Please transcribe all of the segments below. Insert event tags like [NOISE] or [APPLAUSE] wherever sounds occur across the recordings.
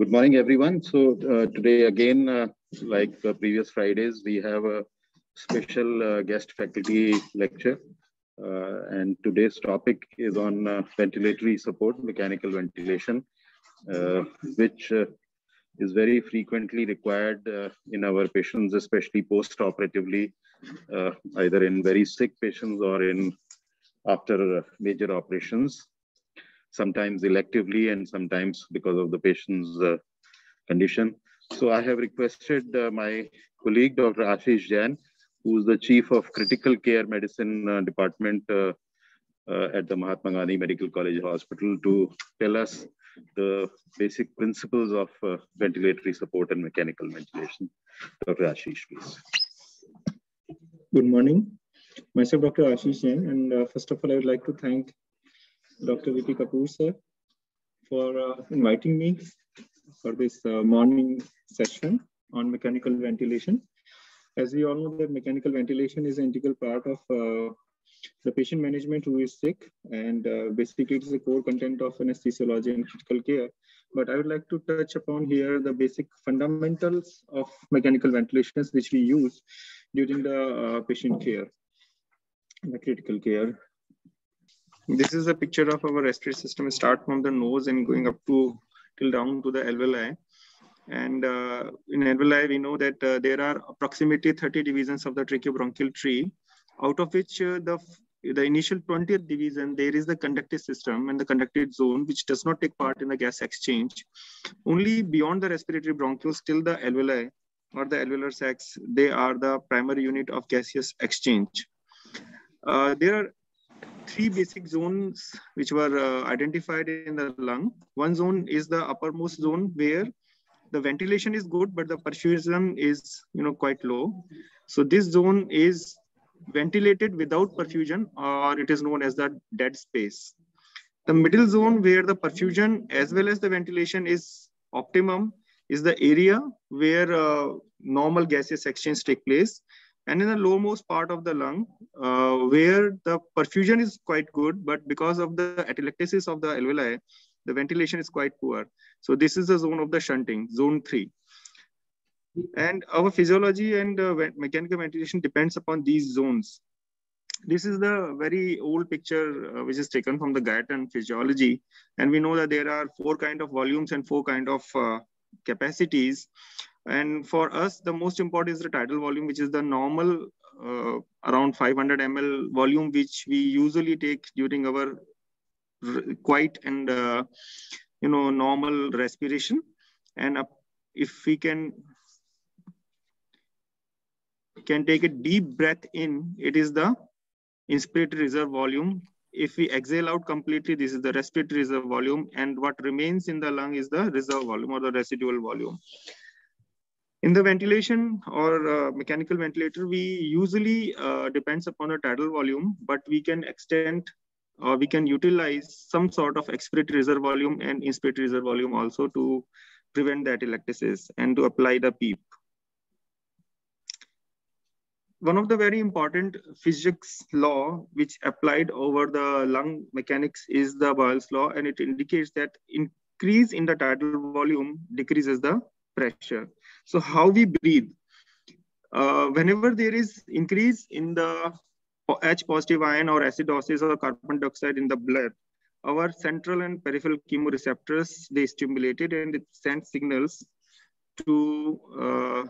Good morning, everyone. So uh, today again, uh, like the previous Fridays, we have a special uh, guest faculty lecture. Uh, and today's topic is on uh, ventilatory support, mechanical ventilation, uh, which is very frequently required in our patients, especially post-operatively, either in very sick patients or in after major operations sometimes electively and sometimes because of the patient's uh, condition. So I have requested uh, my colleague, Dr. Ashish Jain, who's the Chief of Critical Care Medicine uh, Department uh, uh, at the Mahatma Gandhi Medical College Hospital to tell us the basic principles of uh, ventilatory support and mechanical ventilation. Dr. Ashish, please. Good morning. Myself, Dr. Ashish Jain, and first of all, I would like to thank Dr. V.K. Kapoor, sir, for uh, inviting me for this uh, morning session on mechanical ventilation. As we all know that mechanical ventilation is an integral part of uh, the patient management who is sick and uh, basically it's the core content of anesthesiology and critical care. But I would like to touch upon here the basic fundamentals of mechanical ventilations which we use during the uh, patient care, the critical care this is a picture of our respiratory system. Start from the nose and going up to till down to the alveoli. And uh, in alveoli, we know that uh, there are approximately 30 divisions of the tracheobronchial tree, out of which uh, the the initial 20th division, there is the conductive system and the conductive zone, which does not take part in the gas exchange. Only beyond the respiratory bronchioles, till the alveoli or the alveolar sacs, they are the primary unit of gaseous exchange. Uh, there are three basic zones which were uh, identified in the lung. One zone is the uppermost zone where the ventilation is good, but the perfusion is you know quite low. So this zone is ventilated without perfusion, or it is known as the dead space. The middle zone where the perfusion as well as the ventilation is optimum is the area where uh, normal gaseous exchange take place and in the lowermost part of the lung, uh, where the perfusion is quite good, but because of the atelectasis of the alveoli, the ventilation is quite poor. So this is the zone of the shunting, zone three. And our physiology and uh, mechanical ventilation depends upon these zones. This is the very old picture uh, which is taken from the Guyton physiology. And we know that there are four kind of volumes and four kind of uh, capacities. And for us, the most important is the tidal volume, which is the normal uh, around 500 ml volume, which we usually take during our quiet and uh, you know normal respiration. And if we can can take a deep breath in, it is the inspiratory reserve volume. If we exhale out completely, this is the respiratory reserve volume. And what remains in the lung is the reserve volume or the residual volume. In the ventilation or uh, mechanical ventilator, we usually uh, depends upon the tidal volume, but we can extend or we can utilize some sort of expiratory reserve volume and inspiratory reserve volume also to prevent that atelectasis and to apply the PEEP. One of the very important physics law which applied over the lung mechanics is the Boyle's law, and it indicates that increase in the tidal volume decreases the pressure. So how we breathe, uh, whenever there is increase in the H positive ion or acidosis or carbon dioxide in the blood, our central and peripheral chemoreceptors, they stimulated and it sends signals to, uh,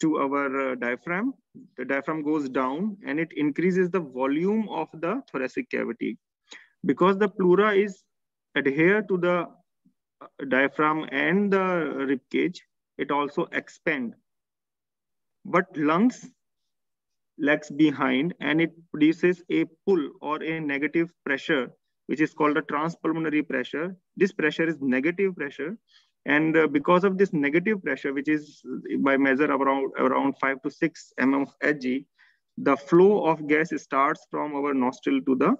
to our uh, diaphragm. The diaphragm goes down and it increases the volume of the thoracic cavity. Because the pleura is adhere to the diaphragm and the rib cage, it also expand. But lungs lags behind and it produces a pull or a negative pressure, which is called a transpulmonary pressure. This pressure is negative pressure. And uh, because of this negative pressure, which is by measure around, around five to six mm of Hg, the flow of gas starts from our nostril to the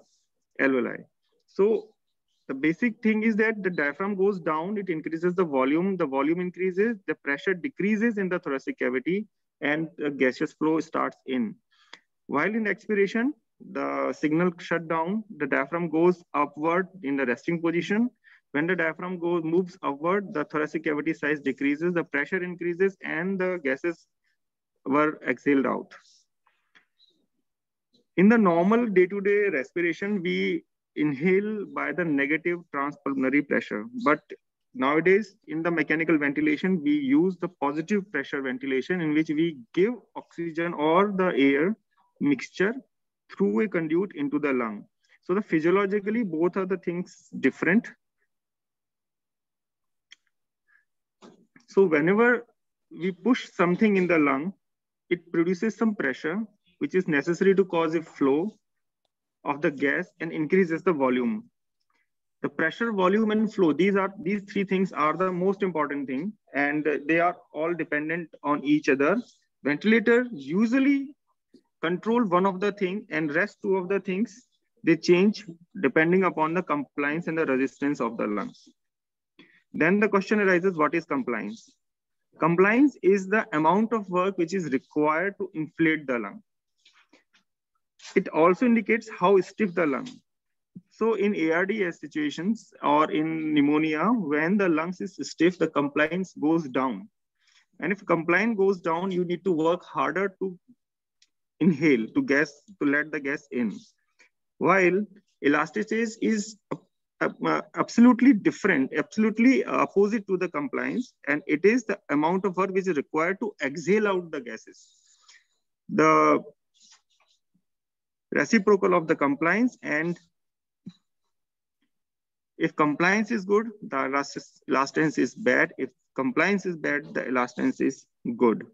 alveoli. So the basic thing is that the diaphragm goes down, it increases the volume, the volume increases, the pressure decreases in the thoracic cavity, and the gaseous flow starts in. While in expiration, the signal shut down, the diaphragm goes upward in the resting position, When the diaphragm goes moves upward, the thoracic cavity size decreases, the pressure increases, and the gases were exhaled out. In the normal day-to-day -day respiration, we inhale by the negative transpulmonary pressure. But nowadays, in the mechanical ventilation, we use the positive pressure ventilation in which we give oxygen or the air mixture through a conduit into the lung. So the physiologically, both are the things different. So whenever we push something in the lung, it produces some pressure, which is necessary to cause a flow of the gas and increases the volume. The pressure, volume, and flow, these are these three things are the most important thing, and they are all dependent on each other. Ventilator usually control one of the thing and rest two of the things, they change depending upon the compliance and the resistance of the lungs. Then the question arises, what is compliance? Compliance is the amount of work which is required to inflate the lung. It also indicates how stiff the lung. So in ARDS situations or in pneumonia, when the lungs is stiff, the compliance goes down. And if compliance goes down, you need to work harder to inhale, to gas, to let the gas in. While elasticity is uh, absolutely different, absolutely opposite to the compliance. And it is the amount of work which is required to exhale out the gases. The reciprocal of the compliance and if compliance is good, the elastance is bad. If compliance is bad, the elastance is good.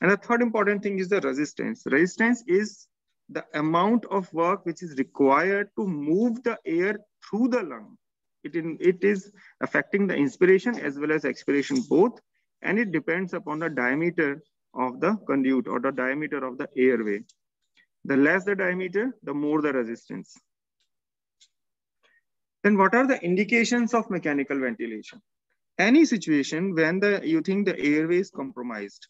And the third important thing is the resistance. Resistance is the amount of work which is required to move the air through the lung. It, in, it is affecting the inspiration as well as expiration both, and it depends upon the diameter of the conduit or the diameter of the airway. The less the diameter, the more the resistance. Then what are the indications of mechanical ventilation? Any situation when the you think the airway is compromised,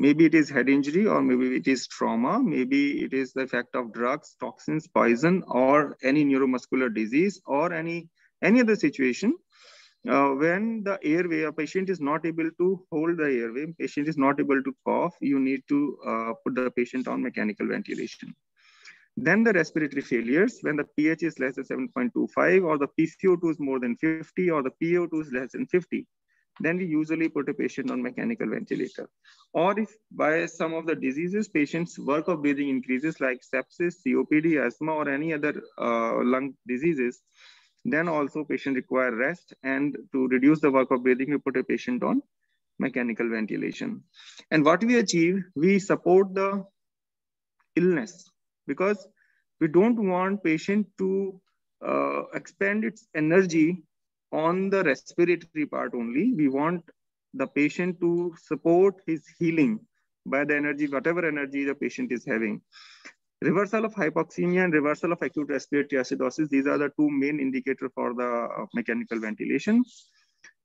Maybe it is head injury or maybe it is trauma. Maybe it is the effect of drugs, toxins, poison, or any neuromuscular disease or any, any other situation. Uh, when the airway, a patient is not able to hold the airway, patient is not able to cough, you need to uh, put the patient on mechanical ventilation. Then the respiratory failures, when the pH is less than 7.25 or the PCO2 is more than 50 or the PO2 is less than 50 then we usually put a patient on mechanical ventilator. Or if by some of the diseases, patient's work of breathing increases like sepsis, COPD, asthma, or any other uh, lung diseases, then also patient require rest. And to reduce the work of breathing, we put a patient on mechanical ventilation. And what we achieve, we support the illness because we don't want patient to uh, expend its energy on the respiratory part only. We want the patient to support his healing by the energy, whatever energy the patient is having. Reversal of hypoxemia and reversal of acute respiratory acidosis, these are the two main indicators for the uh, mechanical ventilation.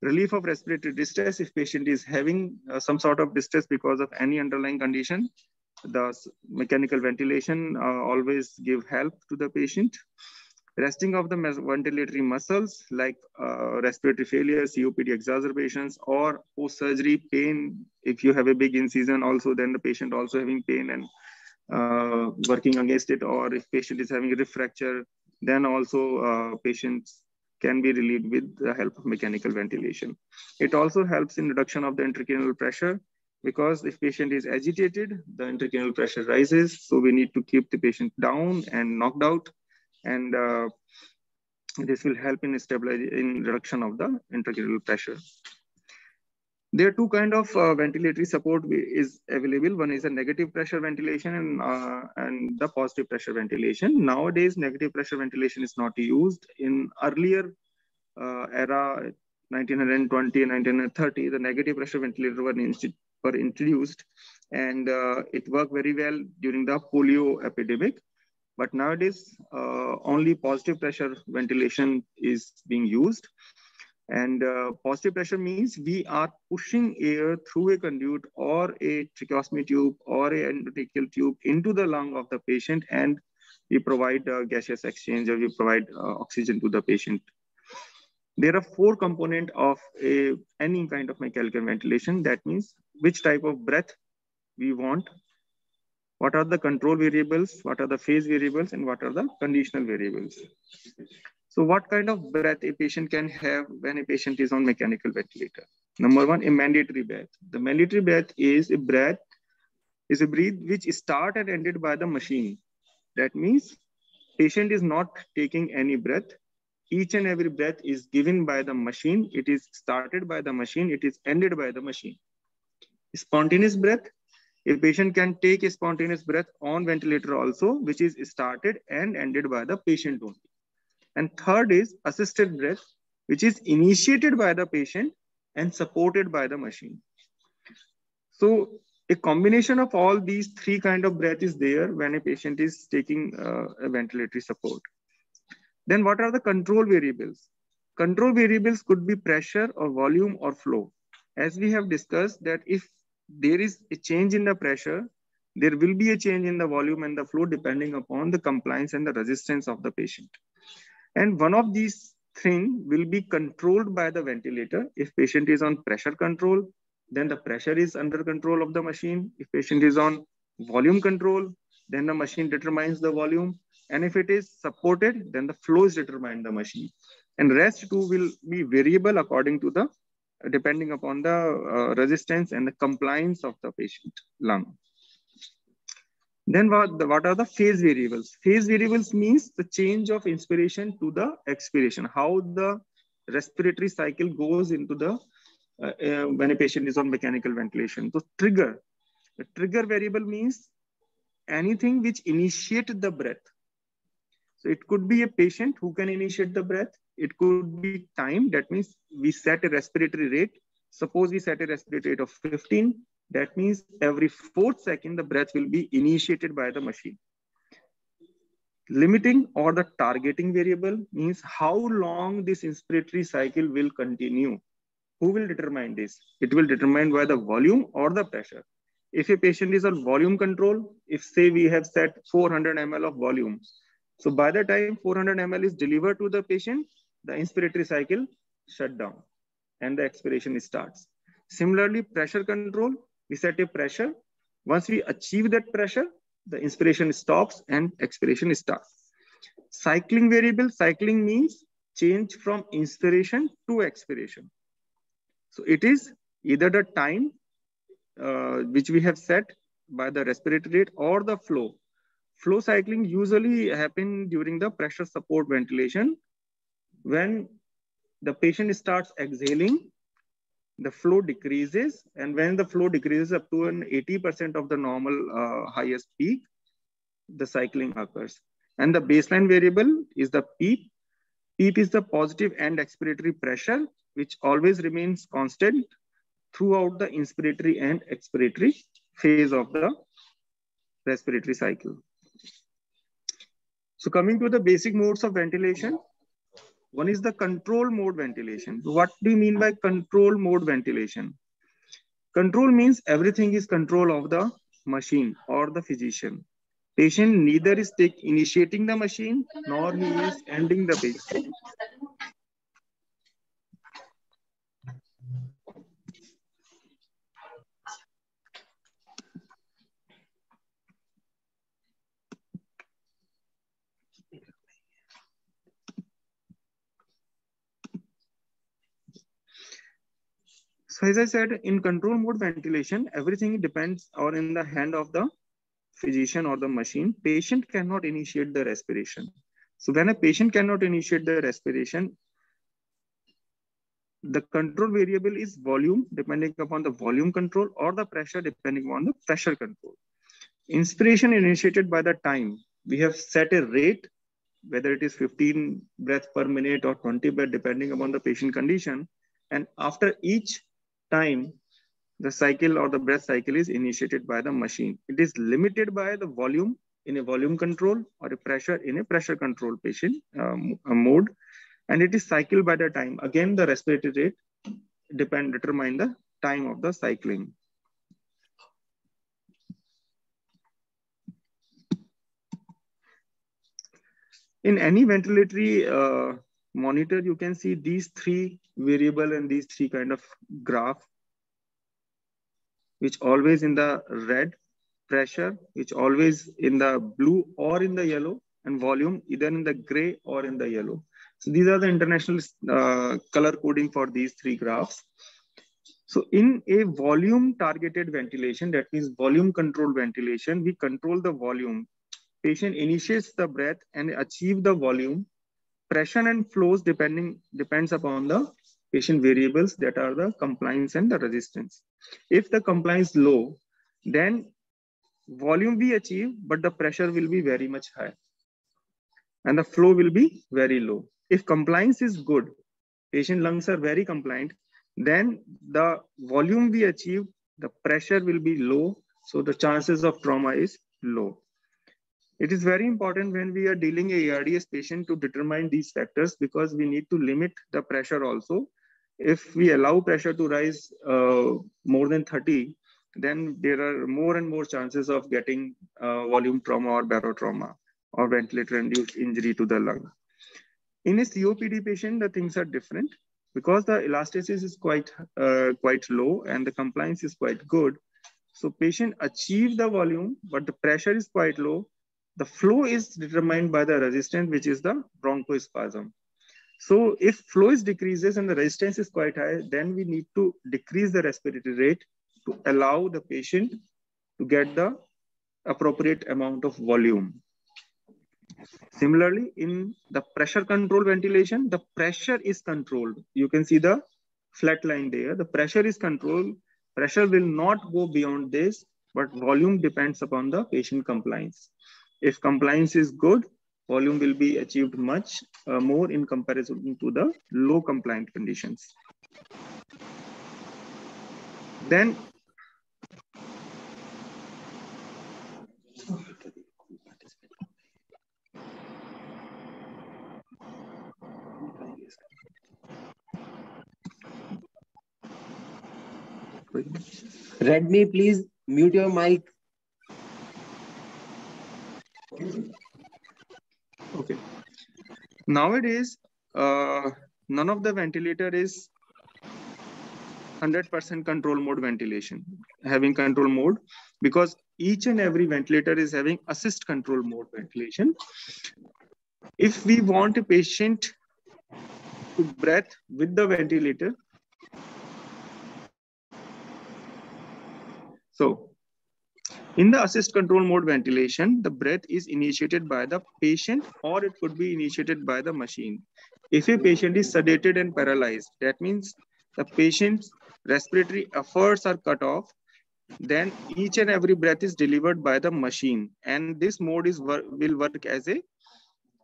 Relief of respiratory distress, if patient is having uh, some sort of distress because of any underlying condition, the mechanical ventilation uh, always give help to the patient resting of the ventilatory muscles like uh, respiratory failure, COPD exacerbations, or post-surgery pain. If you have a big incision also, then the patient also having pain and uh, working against it, or if patient is having a rib fracture, then also uh, patients can be relieved with the help of mechanical ventilation. It also helps in reduction of the intracranial pressure because if patient is agitated, the intracranial pressure rises. So we need to keep the patient down and knocked out and uh, this will help in stabilizing in reduction of the intracranial pressure. There are two kind of uh, ventilatory support is available. One is a negative pressure ventilation and, uh, and the positive pressure ventilation. Nowadays, negative pressure ventilation is not used. In earlier uh, era, 1920 and 1930, the negative pressure ventilator were, were introduced and uh, it worked very well during the polio epidemic. But nowadays, uh, only positive pressure ventilation is being used. And uh, positive pressure means we are pushing air through a conduit or a tracheostomy tube or a endotracheal tube into the lung of the patient and we provide uh, gaseous exchange or we provide uh, oxygen to the patient. there are four component of a, any kind of mechanical ventilation. That means which type of breath we want, what are the control variables, what are the phase variables, and what are the conditional variables. So what kind of breath a patient can have when a patient is on mechanical ventilator? Number one, a mandatory breath. The mandatory breath is a breath, is a breath which start and ended by the machine. That means patient is not taking any breath each and every breath is given by the machine. It is started by the machine. It is ended by the machine. Spontaneous breath. A patient can take a spontaneous breath on ventilator also, which is started and ended by the patient only. And third is assisted breath, which is initiated by the patient and supported by the machine. So a combination of all these three kind of breath is there when a patient is taking uh, a ventilatory support. Then what are the control variables? Control variables could be pressure or volume or flow. As we have discussed that if there is a change in the pressure, there will be a change in the volume and the flow depending upon the compliance and the resistance of the patient. And one of these things will be controlled by the ventilator. If patient is on pressure control, then the pressure is under control of the machine. If patient is on volume control, then the machine determines the volume. And if it is supported, then the flow is determined the machine. And rest too will be variable according to the, depending upon the uh, resistance and the compliance of the patient lung. Then what, the, what are the phase variables? Phase variables means the change of inspiration to the expiration, how the respiratory cycle goes into the, uh, uh, when a patient is on mechanical ventilation. So trigger, the trigger variable means anything which initiate the breath so it could be a patient who can initiate the breath. It could be time. That means we set a respiratory rate. Suppose we set a respiratory rate of 15. That means every fourth second, the breath will be initiated by the machine. Limiting or the targeting variable means how long this inspiratory cycle will continue. Who will determine this? It will determine by the volume or the pressure. If a patient is on volume control, if say we have set 400 ml of volume, so by the time 400 ml is delivered to the patient, the inspiratory cycle shut down and the expiration starts. Similarly, pressure control, we set a pressure. Once we achieve that pressure, the inspiration stops and expiration starts. Cycling variable, cycling means change from inspiration to expiration. So it is either the time uh, which we have set by the respiratory rate or the flow Flow cycling usually happen during the pressure support ventilation. When the patient starts exhaling, the flow decreases. And when the flow decreases up to an 80% of the normal uh, highest peak, the cycling occurs. And the baseline variable is the PEEP. PEEP is the positive end expiratory pressure, which always remains constant throughout the inspiratory and expiratory phase of the respiratory cycle. So coming to the basic modes of ventilation, one is the control mode ventilation. What do you mean by control mode ventilation? Control means everything is control of the machine or the physician. Patient neither is take, initiating the machine nor he is ending the patient. So as I said, in control mode ventilation, everything depends or in the hand of the physician or the machine. Patient cannot initiate the respiration. So when a patient cannot initiate the respiration, the control variable is volume, depending upon the volume control or the pressure, depending on the pressure control. Inspiration initiated by the time. We have set a rate, whether it is 15 breaths per minute or 20 breaths, depending upon the patient condition. And after each time, the cycle or the breath cycle is initiated by the machine. It is limited by the volume in a volume control or a pressure in a pressure control patient um, mode. And it is cycled by the time. Again, the respiratory rate depend determine the time of the cycling. In any ventilatory uh, monitor, you can see these three variable and these three kind of graph, which always in the red pressure, which always in the blue or in the yellow, and volume either in the gray or in the yellow. So these are the international uh, color coding for these three graphs. So in a volume targeted ventilation, that means volume controlled ventilation, we control the volume. Patient initiates the breath and achieve the volume. Pressure and flows depending depends upon the patient variables that are the compliance and the resistance. If the compliance low, then volume we achieve, but the pressure will be very much high and the flow will be very low. If compliance is good, patient lungs are very compliant, then the volume we achieve, the pressure will be low. So the chances of trauma is low. It is very important when we are dealing a ARDS patient to determine these factors because we need to limit the pressure also. If we allow pressure to rise uh, more than 30, then there are more and more chances of getting uh, volume trauma or barotrauma or ventilator-induced injury to the lung. In a COPD patient, the things are different because the elasticity is quite uh, quite low and the compliance is quite good. So patient achieve the volume, but the pressure is quite low. The flow is determined by the resistance, which is the bronchospasm. So if flow is decreases and the resistance is quite high, then we need to decrease the respiratory rate to allow the patient to get the appropriate amount of volume. Similarly, in the pressure control ventilation, the pressure is controlled. You can see the flat line there. The pressure is controlled. Pressure will not go beyond this, but volume depends upon the patient compliance. If compliance is good, volume will be achieved much uh, more in comparison to the low compliant conditions. Then Redmi, please mute your mic. Nowadays, uh, none of the ventilator is 100% control mode ventilation, having control mode, because each and every ventilator is having assist control mode ventilation. If we want a patient to breath with the ventilator, So in the assist control mode ventilation, the breath is initiated by the patient or it could be initiated by the machine. If a patient is sedated and paralyzed, that means the patient's respiratory efforts are cut off, then each and every breath is delivered by the machine. And this mode is will work as a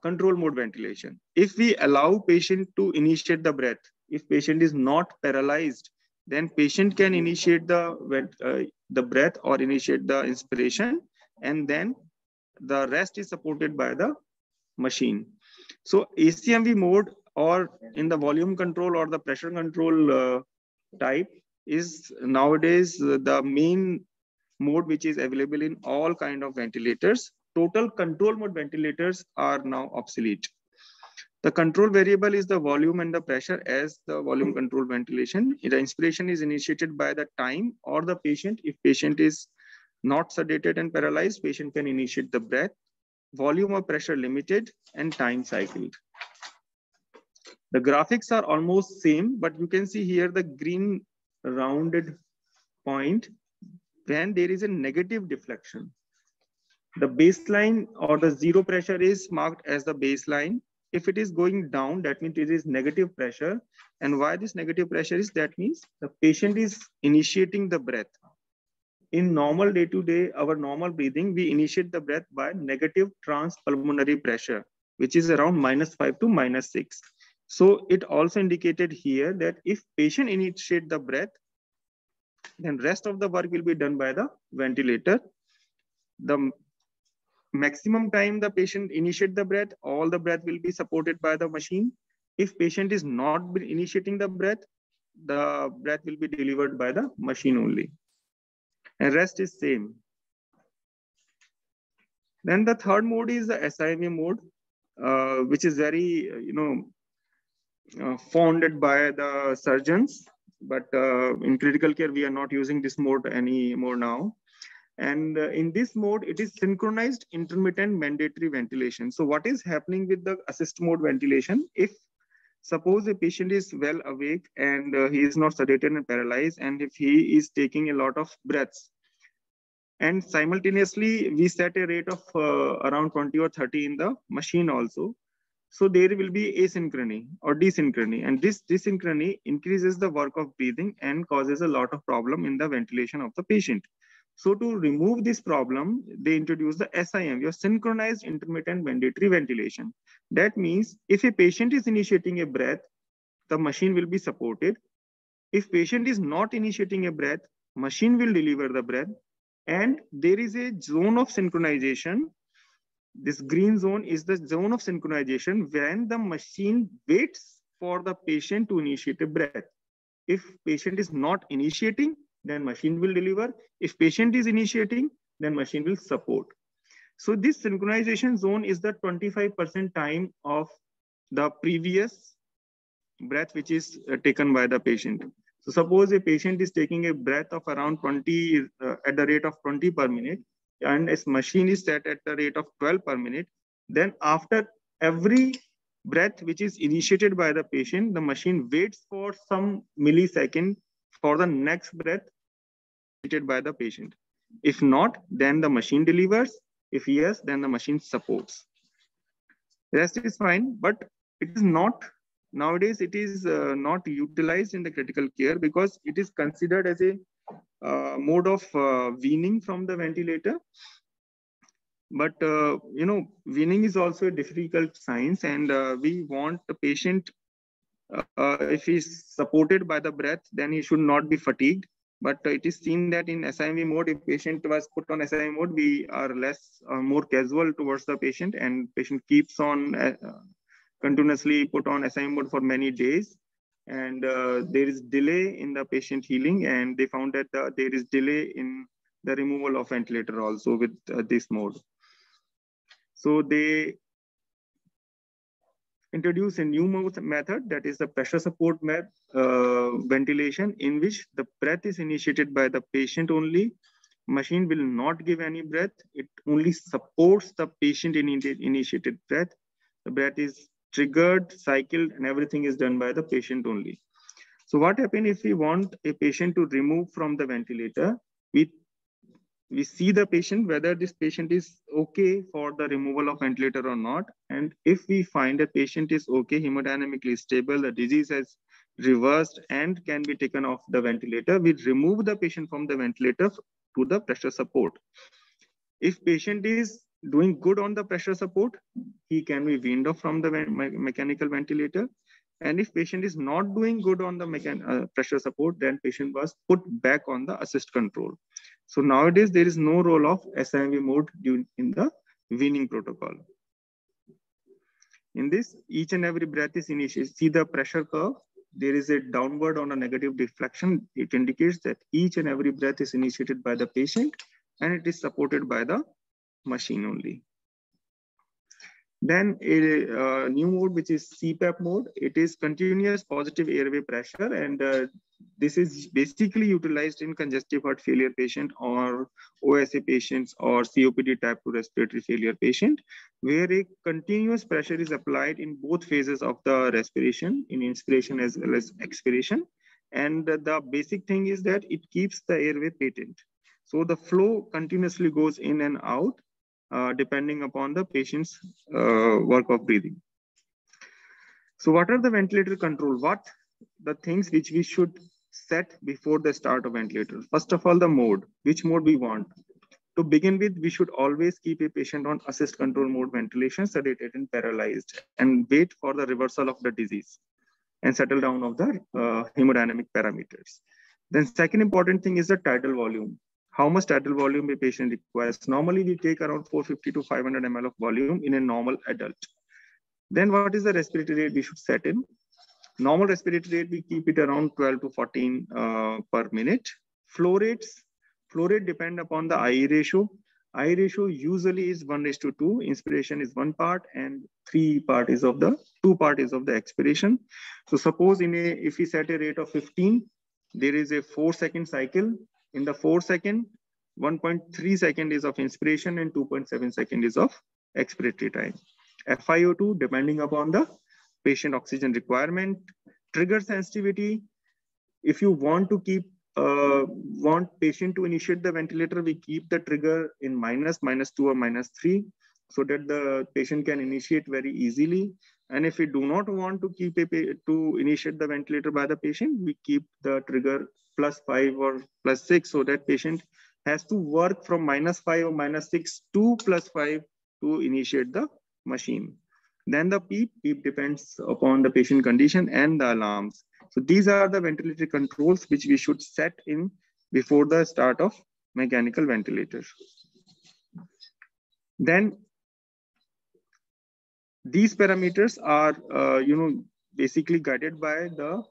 control mode ventilation. If we allow patient to initiate the breath, if patient is not paralyzed, then patient can initiate the, uh, the breath or initiate the inspiration and then the rest is supported by the machine. So ACMV mode or in the volume control or the pressure control uh, type is nowadays the main mode which is available in all kind of ventilators. Total control mode ventilators are now obsolete. The control variable is the volume and the pressure as the volume control ventilation. The inspiration is initiated by the time or the patient. If patient is not sedated and paralyzed, patient can initiate the breath. Volume or pressure limited and time cycled. The graphics are almost same, but you can see here the green rounded point when there is a negative deflection. The baseline or the zero pressure is marked as the baseline if it is going down, that means it is negative pressure. And why this negative pressure is, that means the patient is initiating the breath. In normal day-to-day, our normal breathing, we initiate the breath by negative transpulmonary pressure, which is around minus five to minus six. So it also indicated here that if patient initiate the breath, then rest of the work will be done by the ventilator. The maximum time the patient initiate the breath, all the breath will be supported by the machine. If patient is not initiating the breath, the breath will be delivered by the machine only. And rest is same. Then the third mode is the SIMV mode, uh, which is very, you know, uh, founded by the surgeons, but uh, in critical care, we are not using this mode anymore now. And uh, in this mode, it is synchronized intermittent mandatory ventilation. So what is happening with the assist mode ventilation? If suppose a patient is well awake and uh, he is not sedated and paralyzed, and if he is taking a lot of breaths, and simultaneously we set a rate of uh, around 20 or 30 in the machine also so there will be asynchrony or desynchrony, and this desynchrony increases the work of breathing and causes a lot of problem in the ventilation of the patient. So to remove this problem, they introduce the SIM, your synchronized intermittent mandatory ventilation. That means if a patient is initiating a breath, the machine will be supported. If patient is not initiating a breath, machine will deliver the breath. And there is a zone of synchronization this green zone is the zone of synchronization when the machine waits for the patient to initiate a breath. If patient is not initiating, then machine will deliver. If patient is initiating, then machine will support. So this synchronization zone is the 25% time of the previous breath which is uh, taken by the patient. So suppose a patient is taking a breath of around 20 uh, at the rate of 20 per minute and its machine is set at the rate of 12 per minute, then after every breath which is initiated by the patient, the machine waits for some millisecond for the next breath by the patient. If not, then the machine delivers. If yes, then the machine supports. Rest is fine, but it is not nowadays it is uh, not utilized in the critical care because it is considered as a uh, mode of uh, weaning from the ventilator. But, uh, you know, weaning is also a difficult science and we want the patient, if he's supported by the breath, then he should not be fatigued but it is seen that in SIMV mode, if patient was put on SIMV mode, we are less, uh, more casual towards the patient and patient keeps on uh, continuously put on SIMV mode for many days and uh, there is delay in the patient healing and they found that there is delay in the removal of ventilator also with uh, this mode. So they introduce a new method that is the pressure support uh, ventilation in which the breath is initiated by the patient only. Machine will not give any breath. It only supports the patient in initiated breath. The breath is triggered, cycled, and everything is done by the patient only. So what happens if we want a patient to remove from the ventilator? We, we see the patient, whether this patient is okay for the removal of ventilator or not. And if we find a patient is okay, hemodynamically stable, the disease has reversed and can be taken off the ventilator, we remove the patient from the ventilator to the pressure support. If patient is doing good on the pressure support, he can be weaned off from the me mechanical ventilator. And if patient is not doing good on the uh, pressure support, then patient was put back on the assist control. So nowadays, there is no role of SIMV mode in the weaning protocol. In this, each and every breath is initiated. See the pressure curve. There is a downward on a negative deflection. It indicates that each and every breath is initiated by the patient and it is supported by the machine only. Then a, new mode, which is CPAP mode, it is continuous positive airway pressure. And uh, this is basically utilized in congestive heart failure patient or OSA patients or COPD type 2 respiratory failure patient, where a continuous pressure is applied in both phases of the respiration, in inspiration as well as expiration. And the basic thing is that it keeps the airway patent. So the flow continuously goes in and out uh, depending upon the patient's uh, work of breathing. So what are the ventilator control? What the things which we should set before the start of ventilator? First of all, the mode, which mode we want. To begin with, we should always keep a patient on assist control mode ventilation, sedated and paralyzed, and wait for the reversal of the disease and settle down of the uh, hemodynamic parameters. Then second important thing is the tidal volume how much tidal volume a patient requires. Normally, we take around 450 to 500 ml of volume in a normal adult. Then what is the respiratory rate we should set in? Normal respiratory rate, we keep it around 12 to 14 uh, per minute. Flow rates, flow rate depend upon the IE ratio. I ratio usually is 1 raised to 2. Inspiration is one part and three part is of the two part is of the expiration. So suppose in a if we set a rate of 15, there is a four second cycle. In the four second, 1.3 second is of inspiration and 2.7 second is of expiratory time. FiO2 depending upon the patient oxygen requirement, trigger sensitivity. If you want to keep uh, want patient to initiate the ventilator, we keep the trigger in minus, minus two or minus three, so that the patient can initiate very easily. And if we do not want to keep a to initiate the ventilator by the patient, we keep the trigger plus five or plus six, so that patient has to work from minus five or minus six to plus five to initiate the machine. Then the PEEP, PEEP depends upon the patient condition and the alarms. So these are the ventilatory controls which we should set in before the start of mechanical ventilator. Then these parameters are, uh, you know, basically guided by the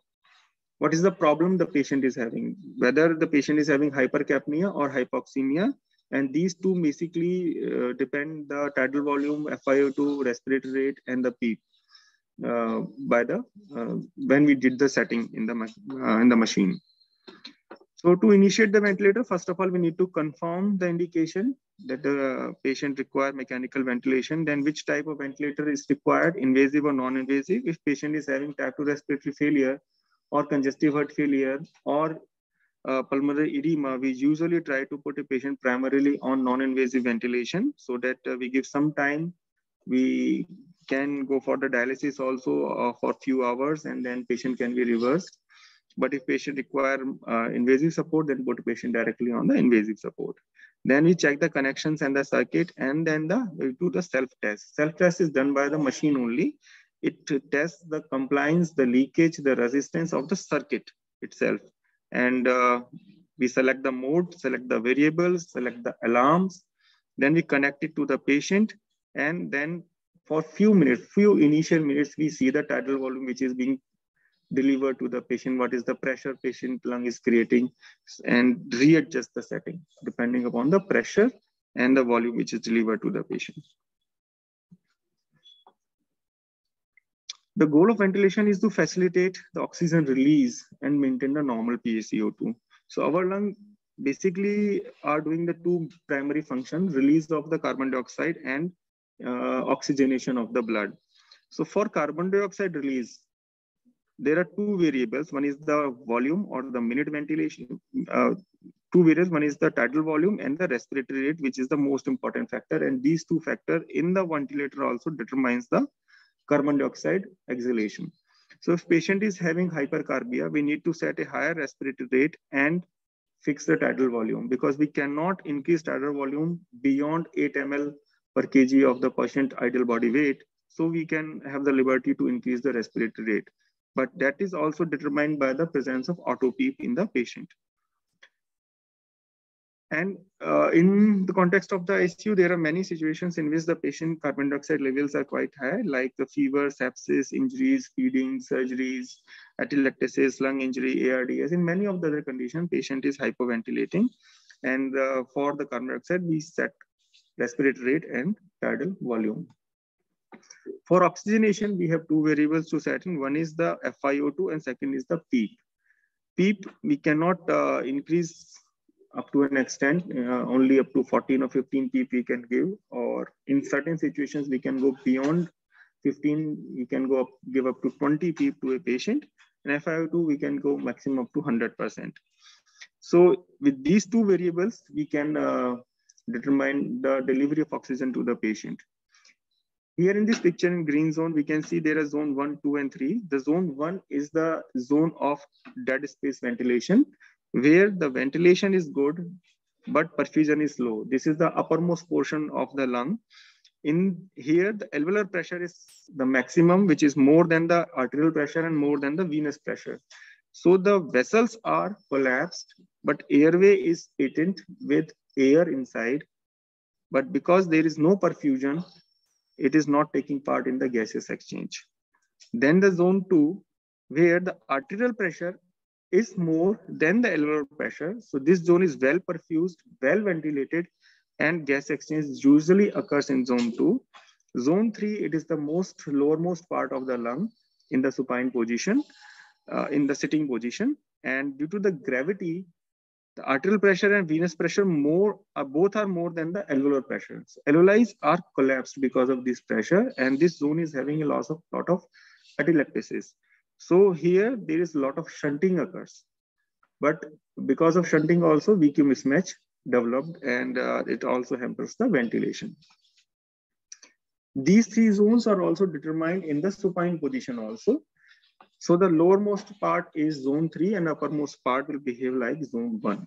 what is the problem the patient is having, whether the patient is having hypercapnia or hypoxemia. And these two basically uh, depend the tidal volume, FiO2, respiratory rate, and the PEEP uh, by the uh, when we did the setting in the uh, in the machine. So to initiate the ventilator, first of all, we need to confirm the indication that the patient require mechanical ventilation. Then which type of ventilator is required, invasive or non-invasive. If patient is having type 2 respiratory failure or congestive heart failure or uh, pulmonary edema, we usually try to put a patient primarily on non-invasive ventilation so that uh, we give some time. We can go for the dialysis also uh, for few hours and then patient can be reversed. But if patient require uh, invasive support, then put patient directly on the invasive support. Then we check the connections and the circuit and then the, we do the self-test. Self-test is done by the machine only. It tests the compliance, the leakage, the resistance of the circuit itself. And uh, we select the mode, select the variables, select the alarms. Then we connect it to the patient and then for few minutes, few initial minutes, we see the tidal volume which is being delivered to the patient, what is the pressure patient lung is creating, and readjust the setting depending upon the pressure and the volume which is delivered to the patient. The goal of ventilation is to facilitate the oxygen release and maintain the normal PaCO2. So our lung basically are doing the two primary functions, release of the carbon dioxide and uh, oxygenation of the blood. So for carbon dioxide release, there are two variables. One is the volume or the minute ventilation. Uh, two variables. One is the tidal volume and the respiratory rate, which is the most important factor. And these two factors in the ventilator also determines the carbon dioxide exhalation. So if patient is having hypercarbia, we need to set a higher respiratory rate and fix the tidal volume because we cannot increase tidal volume beyond 8 ml per kg of the patient ideal body weight. So we can have the liberty to increase the respiratory rate. But that is also determined by the presence of auto PEEP in the patient. And uh, in the context of the ICU, there are many situations in which the patient carbon dioxide levels are quite high, like the fever, sepsis, injuries, feeding, surgeries, atelectasis, lung injury, ARDS. In many of the other conditions, patient is hyperventilating. And uh, for the carbon dioxide, we set respiratory rate and tidal volume. For oxygenation, we have two variables to set in. One is the FiO2 and second is the PEEP. PEEP, we cannot uh, increase up to an extent, uh, only up to 14 or 15 PEEP we can give, or in certain situations, we can go beyond 15, we can go up, give up to 20 PEEP to a patient, and FiO2, we can go maximum up to 100%. So with these two variables, we can uh, determine the delivery of oxygen to the patient. Here in this picture in green zone, we can see there are zone one, two, and three. The zone one is the zone of dead space ventilation, where the ventilation is good, but perfusion is low. This is the uppermost portion of the lung. In here, the alveolar pressure is the maximum, which is more than the arterial pressure and more than the venous pressure. So the vessels are collapsed, but airway is patent with air inside. But because there is no perfusion, it is not taking part in the gaseous exchange. Then the zone two, where the arterial pressure is more than the alveolar pressure. So this zone is well perfused, well ventilated, and gas exchange usually occurs in zone 2. Zone 3, it is the most lowermost part of the lung in the supine position, uh, in the sitting position. And due to the gravity, the arterial pressure and venous pressure more uh, both are more than the alveolar pressures. Alveoli are collapsed because of this pressure, and this zone is having a loss of lot of atelectasis. So here there is a lot of shunting occurs, but because of shunting also VQ mismatch developed, and uh, it also hampers the ventilation. These three zones are also determined in the supine position also. So the lowermost part is zone three and uppermost part will behave like zone one.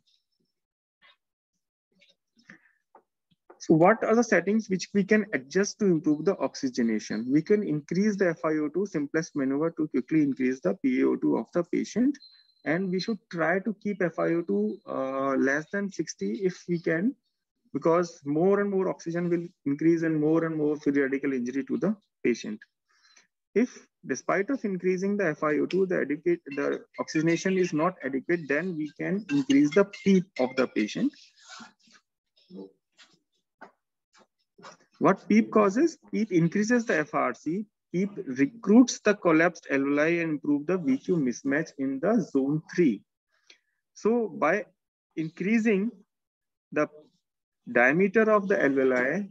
So what are the settings which we can adjust to improve the oxygenation? We can increase the FiO2, simplest maneuver to quickly increase the PaO2 of the patient. And we should try to keep FiO2 uh, less than 60 if we can, because more and more oxygen will increase and more and more free radical injury to the patient. If despite of increasing the FiO2, the, adequate, the oxygenation is not adequate, then we can increase the PEEP of the patient. What PEEP causes? PEEP increases the FRC. PEEP recruits the collapsed alveoli and improve the VQ mismatch in the zone 3. So by increasing the diameter of the alveoli,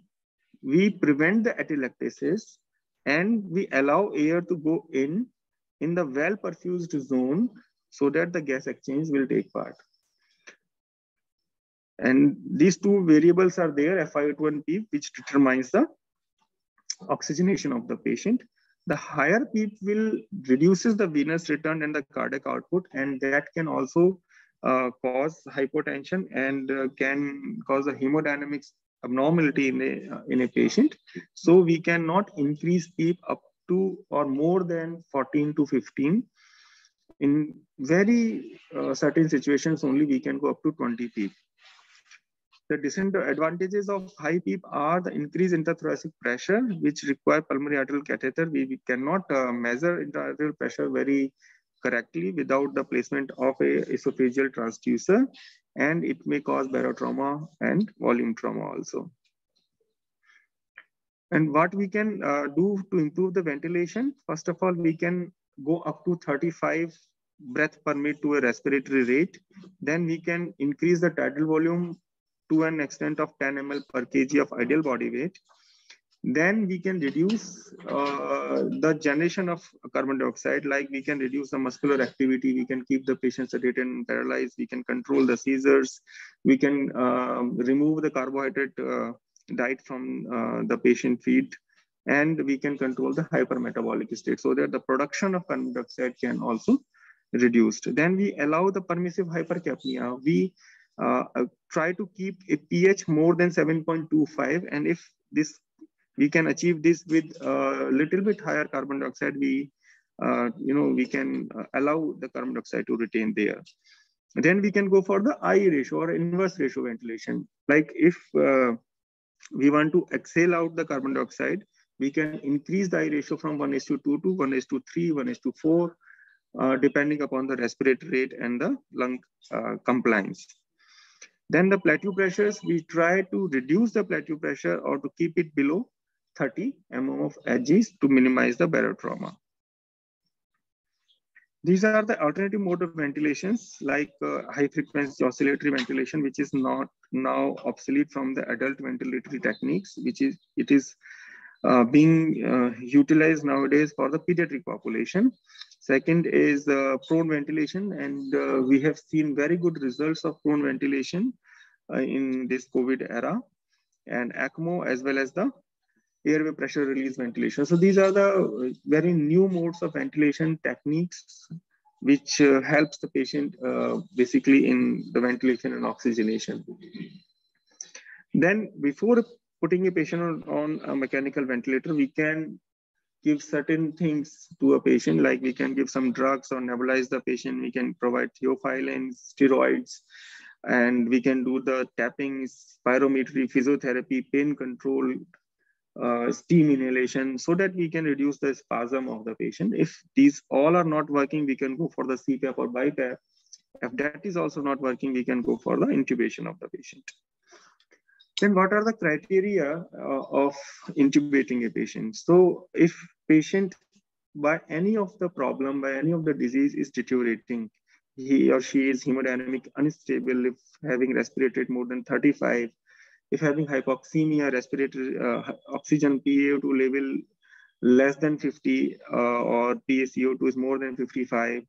we prevent the atelectasis and we allow air to go in in the well perfused zone so that the gas exchange will take part. And these two variables are there, FiO2 and PEEP, which determines the oxygenation of the patient. The higher PEEP will reduces the venous return and the cardiac output, and that can also uh, cause hypotension and uh, can cause a hemodynamics abnormality in a, uh, in a patient. So we cannot increase PEEP up to or more than 14 to 15. In very uh, certain situations only we can go up to 20 PEEP. The disadvantages of high PEEP are the increased intrathoracic pressure, which require pulmonary arterial catheter. We, we cannot uh, measure intraarterial pressure very correctly without the placement of a esophageal transducer and it may cause barotrauma and volume trauma also. And what we can uh, do to improve the ventilation, first of all, we can go up to 35 breath per minute to a respiratory rate. Then we can increase the tidal volume to an extent of 10 ml per kg of ideal body weight then we can reduce uh, the generation of carbon dioxide. Like we can reduce the muscular activity. We can keep the patient sedated and paralyzed. We can control the seizures. We can uh, remove the carbohydrate uh, diet from uh, the patient feed and we can control the hypermetabolic state. So that the production of carbon dioxide can also reduced. Then we allow the permissive hypercapnia. We uh, uh, try to keep a ph more than 7.25 and if this we can achieve this with a little bit higher carbon dioxide. We, uh, you know, we can uh, allow the carbon dioxide to retain there. Then we can go for the I ratio or inverse ratio ventilation. Like if uh, we want to exhale out the carbon dioxide, we can increase the I ratio from 1 is to 2 to 1 is to 3, 1 is to 4, uh, depending upon the respiratory rate and the lung uh, compliance. Then the plateau pressures, we try to reduce the plateau pressure or to keep it below 30 mm of edges to minimize the barotrauma. These are the alternative mode of ventilations like uh, high frequency oscillatory ventilation, which is not now obsolete from the adult ventilatory techniques, which is it is uh, being uh, utilized nowadays for the pediatric population. Second is uh, prone ventilation, and uh, we have seen very good results of prone ventilation in this COVID era, and ECMO as well as the airway pressure release ventilation. So these are the very new modes of ventilation techniques which uh, helps the patient uh, basically in the ventilation and oxygenation. Then before putting a patient on, on a mechanical ventilator, we can give certain things to a patient, like we can give some drugs or nebulize the patient. We can provide theophylline, steroids, and we can do the tapping, spirometry, physiotherapy, pain control, uh, steam inhalation so that we can reduce the spasm of the patient. If these all are not working, we can go for the CPAP or BiPAP. If that is also not working, we can go for the intubation of the patient. Then what are the criteria uh, of intubating a patient? So if patient by any of the problem, by any of the disease is deteriorating, he or she is hemodynamic unstable if having respirated more than 35, if having hypoxemia, respiratory uh, oxygen PaO2 level less than 50 uh, or PaCO2 is more than 55,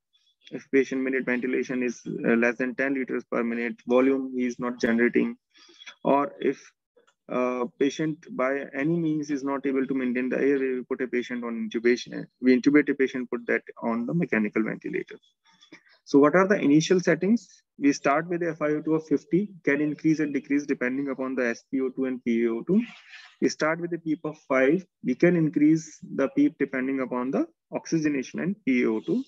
if patient minute ventilation is uh, less than 10 liters per minute, volume he is not generating, or if uh, patient by any means is not able to maintain the air, we put a patient on intubation. We intubate a patient, put that on the mechanical ventilator. So what are the initial settings? We start with a FiO2 of 50, can increase and decrease depending upon the SpO2 and PaO2. We start with a PEEP of 5. We can increase the PEEP depending upon the oxygenation and PaO2.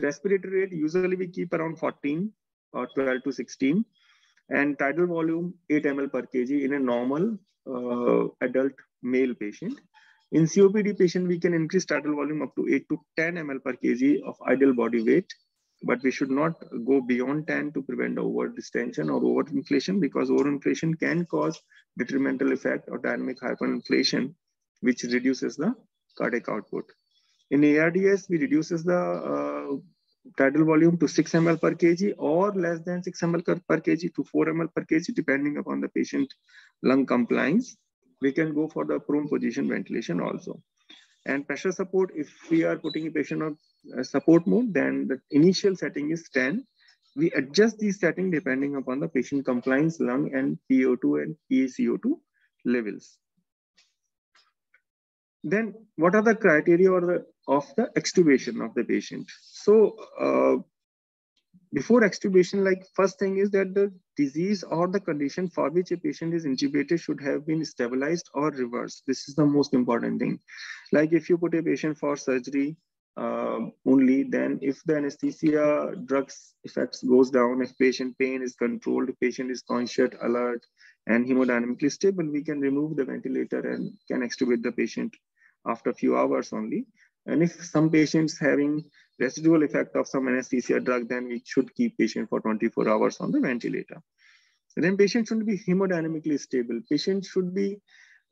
Respiratory rate, usually we keep around 14 or 12 to 16. And tidal volume 8 ml per kg in a normal uh, adult male patient. In COPD patient, we can increase tidal volume up to 8 to 10 ml per kg of ideal body weight but we should not go beyond 10 to prevent over distension or overinflation because overinflation can cause detrimental effect or dynamic hyperinflation, which reduces the cardiac output. In ARDS, we reduces the uh, tidal volume to 6 ml per kg or less than 6 ml per kg to 4 ml per kg, depending upon the patient lung compliance. We can go for the prone position ventilation also. And pressure support, if we are putting a patient on support mode, then the initial setting is 10. We adjust the setting depending upon the patient compliance, lung and PO2 and PaCO2 levels. Then what are the criteria or the, of the extubation of the patient? So uh, before extubation, like first thing is that the disease or the condition for which a patient is intubated should have been stabilized or reversed. This is the most important thing. Like if you put a patient for surgery uh, only, then if the anesthesia drugs effects goes down, if patient pain is controlled, patient is conscious, alert, and hemodynamically stable, we can remove the ventilator and can extubate the patient after a few hours only. And if some patients having residual effect of some anesthesia drug, then we should keep patient for 24 hours on the ventilator. And then patient should be hemodynamically stable. Patient should be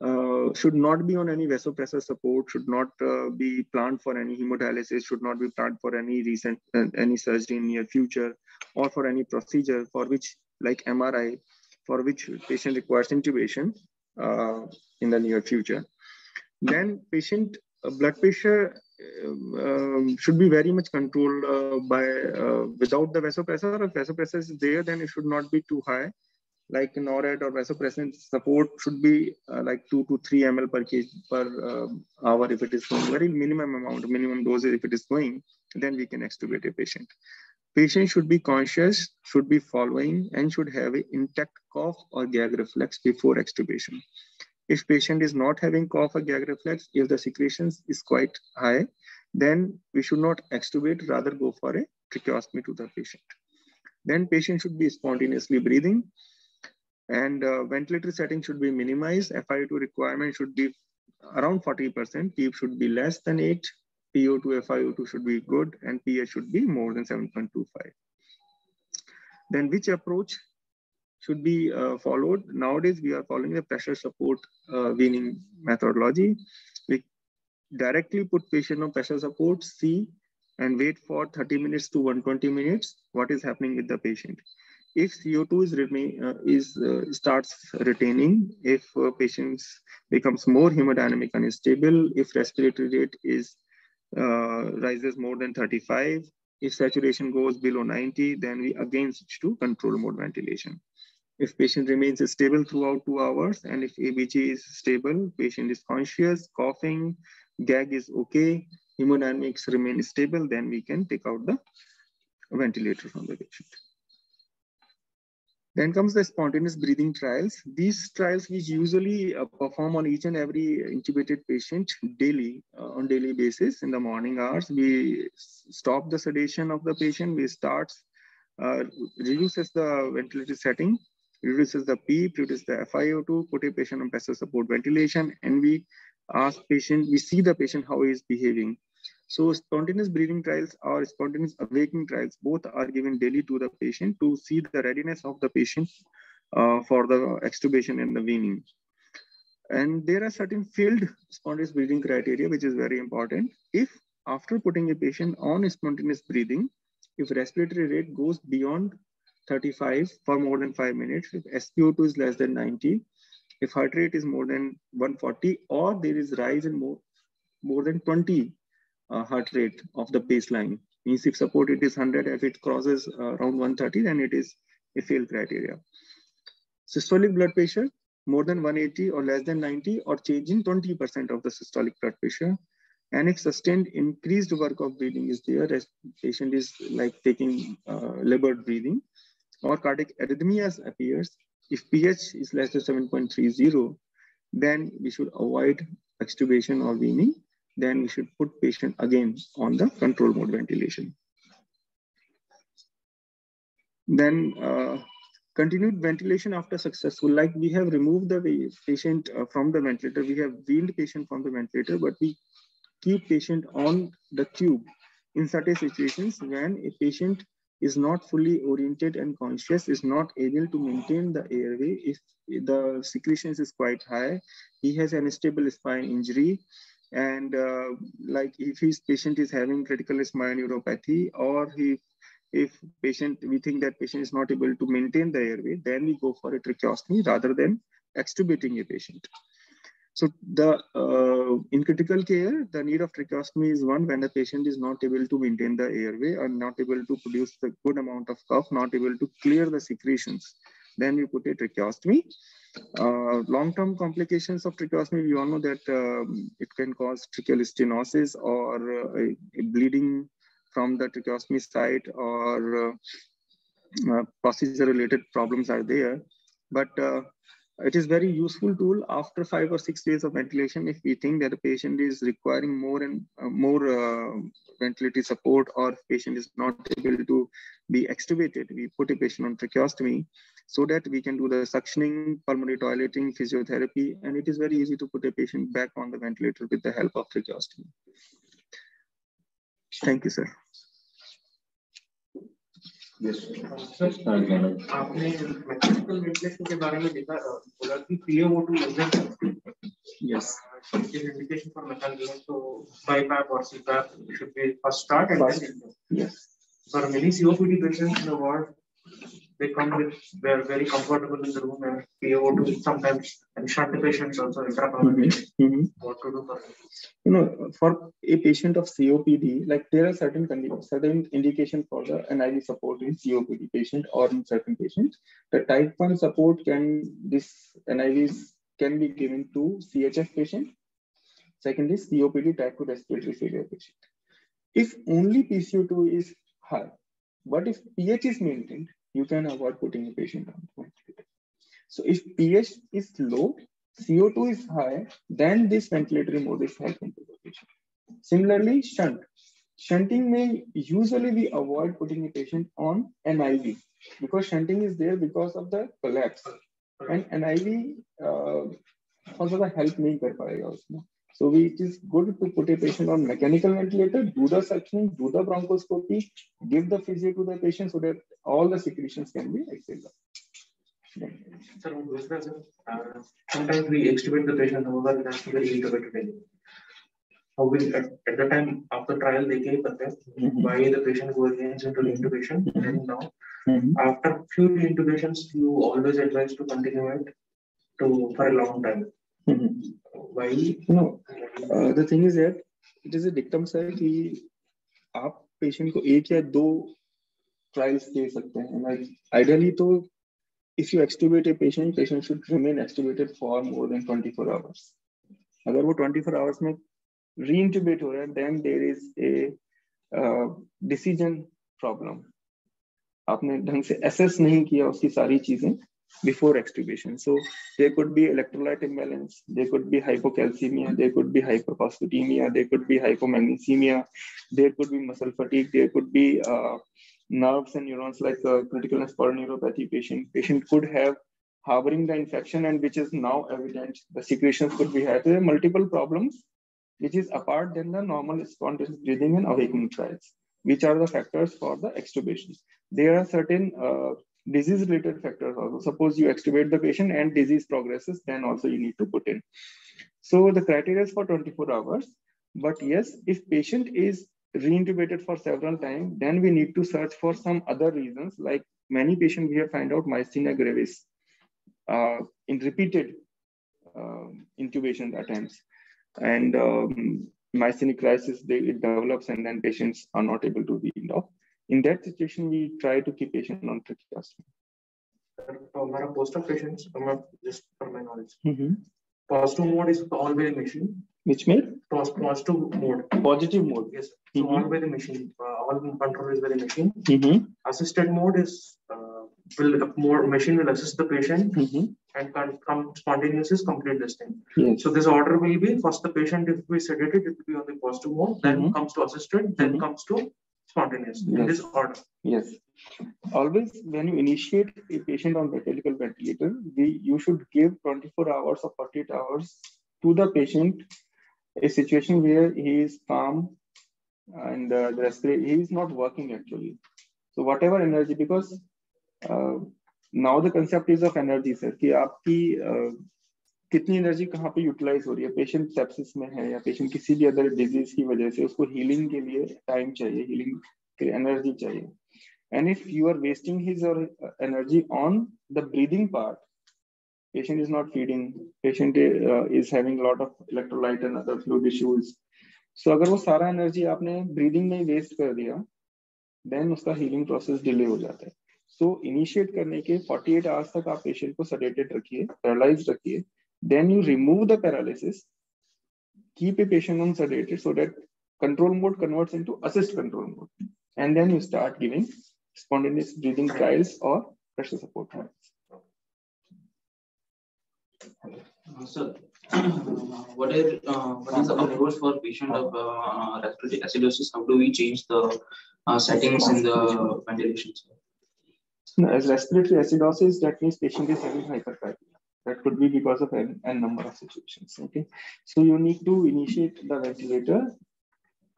uh, should not be on any vasopressor support, should not uh, be planned for any hemodialysis, should not be planned for any recent uh, any surgery in near future, or for any procedure for which like MRI, for which patient requires intubation uh, in the near future. Then patient uh, blood pressure um, should be very much controlled by without the vasopressor. If vasopressor is there, then it should not be too high. Like NORAD or vasopressin support should be uh, like two to three ml per kg per um, hour if it is going very minimum amount, minimum dosage if it is going, then we can extubate a patient. Patient should be conscious, should be following, and should have an intact cough or gag reflex before extubation. If patient is not having cough or gag reflex, if the secretions is quite high, then we should not extubate, rather go for a tracheostomy to the patient. Then patient should be spontaneously breathing and uh, ventilatory setting should be minimized. FiO2 requirement should be around 40%. PEEP should be less than 8. PO2, FiO2 should be good and pH should be more than 7.25. Then which approach should be uh, followed. Nowadays, we are following the pressure support uh, weaning methodology. We directly put patient on pressure support, see, and wait for 30 minutes to 120 minutes, what is happening with the patient. If CO2 is, remain, uh, is uh, starts retaining, if uh, patients becomes more hemodynamic unstable, if respiratory rate is uh, rises more than 35, if saturation goes below 90, then we again switch to control mode ventilation. If patient remains stable throughout two hours, and if ABG is stable, patient is conscious, coughing, gag is okay, hemodynamics remain stable, then we can take out the ventilator from the patient. Then comes the spontaneous breathing trials. These trials which usually uh, perform on each and every intubated patient daily, uh, on daily basis in the morning hours. We stop the sedation of the patient. We start, uh, reduces the ventilator setting reduces the PEEP, reduces the FiO2, put a patient on pressure support ventilation, and we ask patient, we see the patient how he is behaving. So spontaneous breathing trials or spontaneous awakening trials, both are given daily to the patient to see the readiness of the patient uh, for the extubation and the weaning. And there are certain field spontaneous breathing criteria, which is very important. If after putting a patient on spontaneous breathing, if respiratory rate goes beyond 35 for more than five minutes, if SpO2 is less than 90, if heart rate is more than 140, or there is rise in more, more than 20 uh, heart rate of the baseline, means if support it is 100, if it crosses uh, around 130, then it is a fail criteria. Systolic blood pressure, more than 180 or less than 90 or changing 20% of the systolic blood pressure. And if sustained increased work of breathing is there, as patient is like taking uh, labored breathing or cardiac arrhythmias appears, if pH is less than 7.30, then we should avoid extubation or weaning. Then we should put patient again on the control mode ventilation. Then uh, continued ventilation after successful, like we have removed the patient uh, from the ventilator, we have weaned patient from the ventilator, but we keep patient on the tube in certain situations when a patient is not fully oriented and conscious, is not able to maintain the airway, if the secretions is quite high, he has an unstable spine injury, and uh, like if his patient is having critical neuropathy or he if patient we think that patient is not able to maintain the airway then we go for a tracheostomy rather than extubating a patient so the uh, in critical care, the need of tracheostomy is one when the patient is not able to maintain the airway and not able to produce the good amount of cough, not able to clear the secretions. Then we put a tracheostomy. Uh, Long-term complications of tracheostomy, we all know that um, it can cause tracheal stenosis or uh, a, a bleeding from the tracheostomy site or uh, procedure-related problems are there. But it is very useful tool after five or six days of ventilation if we think that the patient is requiring more and uh, more uh, ventilatory support or patient is not able to be extubated we put a patient on tracheostomy so that we can do the suctioning pulmonary toileting physiotherapy and it is very easy to put a patient back on the ventilator with the help of tracheostomy thank you sir आपने mechanical ventilation के बारे में देखा बोला कि PaO2 less than yes is indication for mechanical so BiPAP or CPAP should be first start and then yes for many COPD patients in the ward they come with they're very comfortable in the room and PaO2 sometimes and shunt patients also intrapulmonary. mm -hmm. What to do for them? you know, for a patient of COPD, like there are certain conditions, certain indication for the NIV support in COPD patient or in certain patients. The type 1 support can, this NIVs can be given to CHF patient. Second is COPD type 2 respiratory failure patient. If only PCO2 is high, but if pH is maintained, you can avoid putting the patient on. So if pH is low, CO2 is high, then this ventilatory mode is helping to the patient. Similarly, shunt. Shunting may usually we avoid putting a patient on NIV because shunting is there because of the collapse. And NIV uh, also the help nahi kar so we, it is good to put a patient on mechanical ventilator, do the suctioning, do the bronchoscopy, give the physio to the patient so that all the secretions can be exhaled. Sir, one question, sir. Uh, sometimes we extubate the patient, however, it has to be intubated again. How will at, at the time of the trial they gave the test mm-hmm. why the patient goes against into the intubation mm-hmm. and now mm-hmm. after few intubations you always advise to continue it to for a long time. आप patient को एक या दो trials दे सकते हैं। Like ideally तो if you extubate a patient patient should remain extubated for more than 24 hours अगर वो 24 आवर्स में रीइंट्यूबेट हो रहा है then there is a decision problem आपने ढंग से एसेस नहीं किया उसकी सारी चीज़ें before extubation. So there could be electrolyte imbalance, there could be hypocalcemia, there could be hyperphosphatemia, there could be hypomagnesemia, there could be muscle fatigue, there could be uh, nerves and neurons like a critical neuropathy patient. Patient could have harboring the infection and which is now evident. The secretions could be high. So there are multiple problems which is apart than the normal spontaneous breathing and awakening trials, which are the factors for the extubation. There are certain uh, disease related factors also. Suppose you extubate the patient and disease progresses, then also you need to put in. So the criteria is for 24 hours. But yes, if patient is reintubated for several times, then we need to search for some other reasons. Like many patients we have find out myasthenia gravis uh, in repeated uh, intubation attempts. And um, myasthenic crisis, they, it develops and then patients are not able to be off. In that situation, we try to keep patient on tracheostomy. हमारा post of patients just for my knowledge Mm-hmm. positive mode is all by the machine Which made Pos- positive mode positive mode. yes so Mhm. all by the machine uh, all control is by the machine Mm-hmm. assisted mode is uh, will more machine will assist the patient Mm-hmm. and can come spontaneous is complete this thing Yes. so this order will be first the patient if we sedated it will be on the positive mode then Mhm. comes to assisted then Mhm. comes to spontaneous in Yes. this order Yes. Always when you initiate a patient on mechanical ventilator, we you should give 24 hours or 48 hours to the patient a situation where he is calm and uh, the respiratory he is not working actually. So whatever energy because uh, now the concept is of energy sir कि आपकी uh, कितनी energy कहाँ पे utilise हो रही है? Patient sepsis में है या पेशेंट किसी भी अदर डिज़ीज़ की वजह से उसको हीलिंग के लिए टाइम चाहिए हीलिंग के लिए एनर्जी चाहिए। And if you are wasting his or energy on the breathing part patient is not feeding patient is having lot of electrolyte and other fluid issues so अगर वो सारा energy आपने breathing में waste कर दिया then उसका healing process delay हो जाता है। सो so, इनिशिएट करने के 48 आवर्स तक आप पेशेंट को सडेटेड रखिए पैरालाइज रखिए। Then you remove the paralysis, keep a patient on sedated so that control mode converts into assist control mode. And then you start giving spontaneous breathing trials or pressure support trials. Uh, sir, [CLEARS THROAT] what, are, uh, what is the approach for patient of uh, respiratory acidosis? How do we change the uh, settings in the ventilation? As respiratory acidosis, that means patient is having hypercarbia. That could be because of n, n number of situations. Okay, so you need to initiate the ventilator.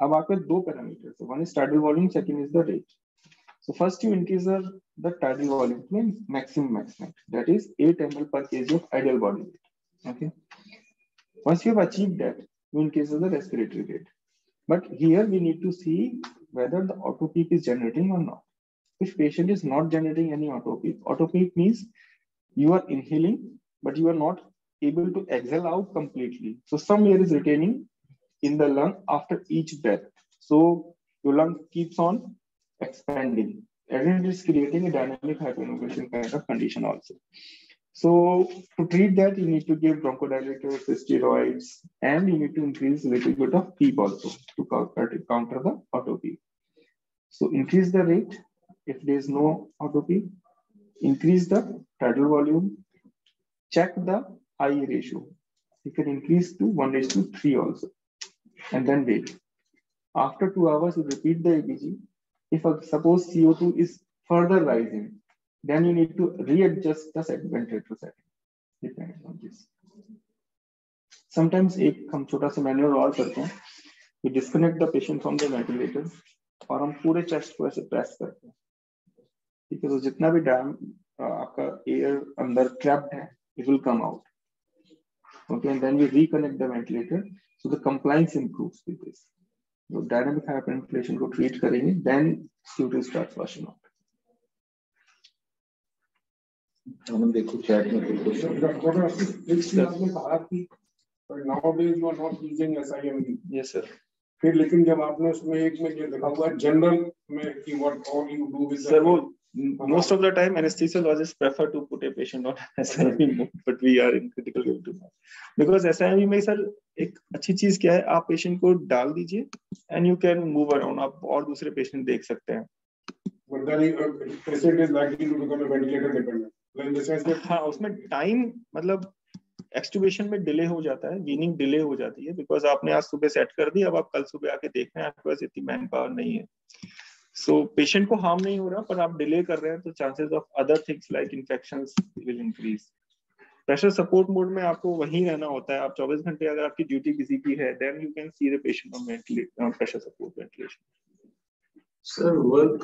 अब आपके दो parameters है. One is tidal volume, second is the rate. So first you increase the, the tidal volume to maximum maximum. That is 8 ml per kg of ideal body weight. Okay. Once you have achieved that, you increase the respiratory rate. But here we need to see whether the auto peak is generating or not. If patient is not generating any auto peak, auto peak means you are inhaling, but you are not able to exhale out completely. So some air is retaining in the lung after each breath. So your lung keeps on expanding. And it is creating a dynamic hyperinflation kind of condition also. So to treat that, you need to give bronchodilators, steroids, and you need to increase a little bit of PEEP also to counter, the auto PEEP. So increase the rate if there is no auto PEEP. Increase the tidal volume. Check the I ratio. You can increase to 1 is to 3 also. And then wait. After two hours, you repeat the ABG. If uh, suppose CO2 is further rising, then you need to readjust the set ventilator setting depending on this. Sometimes एक हम छोटा सा manual और करते हैं we disconnect the patient from the ventilator और हम पूरे चेस्ट को ऐसे प्रेस करते हैं ठीक है तो जितना भी डैम आपका एयर अंदर ट्रैप्ड है it will come out okay and then we reconnect the ventilator so the compliance improves with this so dynamic hyperinflation को treat करेंगे then CO2 starts washing out हम देखो चैट में कोई क्वेश्चन डॉक्टर इसलिए आपने कहा कि nowadays you are not using SIMD yes sir फिर लेकिन जब आपने उसमें एक में ये लिखा हुआ है जनरल में कि what all you do with Sir, well, most of the time anesthesiologists prefer to put a patient on SIV mode, but we are in critical care to because SIV में सर एक अच्छी चीज़ क्या है आप patient को डाल दीजिए and you can move around आप और दूसरे पेशेंट देख सकते हैं but then uh, patient is likely to become a ventilator dependent the sense that हाँ उसमें टाइम मतलब एक्सट्यूबेशन में डिले हो जाता है वीनिंग डिले हो जाती है बिकॉज़ आपने आज सुबह सेट कर दी अब आप कल सुबह आके देख रहे हैं आपके पास इतनी मैन पावर नहीं है सो पेशेंट को हार्म नहीं हो रहा पर आप डिले कर रहे हैं तो chances of other things like infection will increase pressure support mode में आपको वहीं रहना होता है। आप 24 घंटे अगर आपकी ड्यूटी किसी की है then you can see the patient on ventilator pressure support ventilation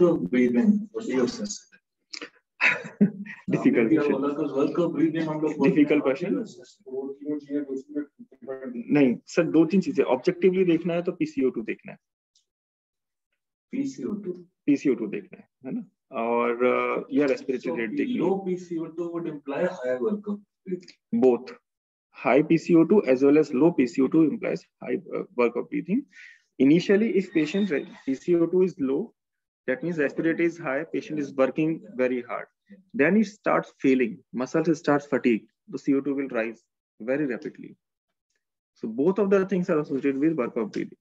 of breathing, what do you assess? [LAUGHS] difficult question. difficult question. नहीं सर दो तीन चीज़ें। ऑब्जेक्टिवली देखना है तो पीसीओ2 देखना है। पीसीओ टू देखना है है ना? और या रेस्पिरेटरी रेट देखना low PCO two would imply higher work of both high PCO two as well as low PCO two implies high work of breathing initially if patient PCO two is low that means respiratory is high patient is working very hard then it start failing muscle start fatigue the CO two will rise very rapidly so both of the things are associated with work of breathing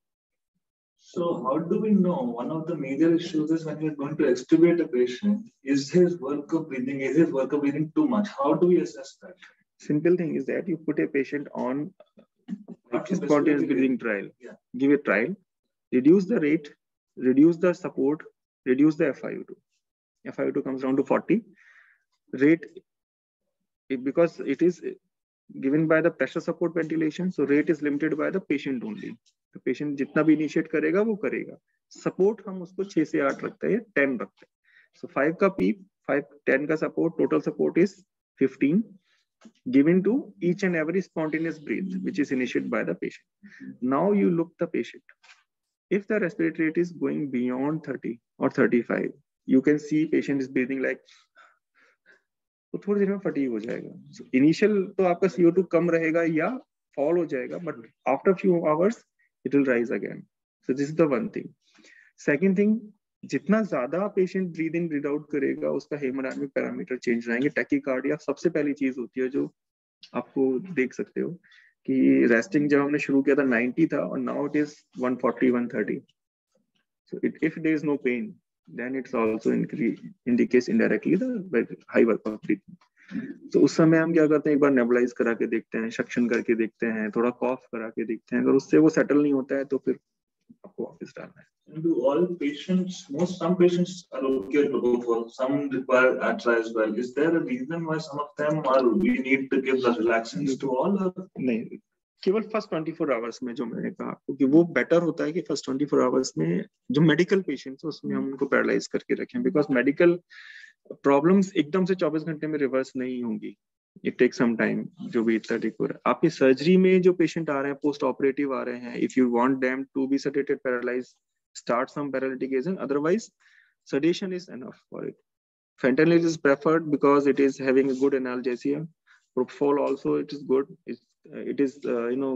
so how do we know one of the major issues is when we're going to extubate a patient, is his work of breathing, is his work of breathing too much? How do we assess that? Simple thing is that you put a patient on spontaneous breathing trial. Yeah. Give a trial, reduce the rate, reduce the support, reduce the FiO2. FiO2 comes down to 40. Rate, it, because it is given by the pressure support ventilation, so rate is limited by the patient only. तो patient जितना भी initiate करेगा वो करेगा support हम उसको छह से आठ रखते हैं टेन रखते हैं सो फाइव का पीप फाइव टेन का support total support is fifteen given to each and every spontaneous breath which is initiated by the patient now you look the patient if the respiratory rate is going beyond 30 or 35 you can see patient is breathing like तो थोड़ी देर में fatigue हो जाएगा initial so, तो आपका CO2 कम रहेगा या fall हो जाएगा but after few hours it will rise again. So this is the one thing. Second thing, जितना ज़्यादा patient breathe in breathe out करेगा, उसका हेमोडायनमिक पैरामीटर चेंज रहेंगे। टैकीकार्डिया सबसे पहली चीज़ होती है जो आपको देख सकते हो कि रेस्टिंग जब हमने शुरू किया था 90 था और now it is 140 130 so it if there is no pain then it's also increase indicates indirectly the high work of breathing तो उस समय हम क्या करते हैं एक बार नेबलाइज करा के देखते हैं सक्शन करके देखते हैं थोड़ा कॉफ करा के देखते हैं अगर उससे वो सेटल नहीं होता है तो फिर आपको वापस डालना है Do all patients, most some patients are okay to go for, some require ATRA as well. Is there a reason why some of them are we need to give the relaxants to all? Or? नहीं केवल first 24 hours में जो मैंने कहा क्योंकि वो better होता है कि फ़र्स्ट 24 आवर्स में जो मेडिकल पेशेंट्स है उसमें हम उनको पैरालाइज करके रखें बिकॉज़ मेडिकल प्रॉब्लम्स एकदम से 24 घंटे में रिवर्स नहीं होंगी। इट टेक सम टाइम जो भी इतना रिकवर आपकी सर्जरी में जो पेशेंट आ रहे हैं पोस्ट ऑपरेटिव आ रहे हैं if you want them to be sedated paralyse start some paralytication otherwise sedation is enough for it fentanyl is preferred because it is having a good analgesia propofol also it is good it is you know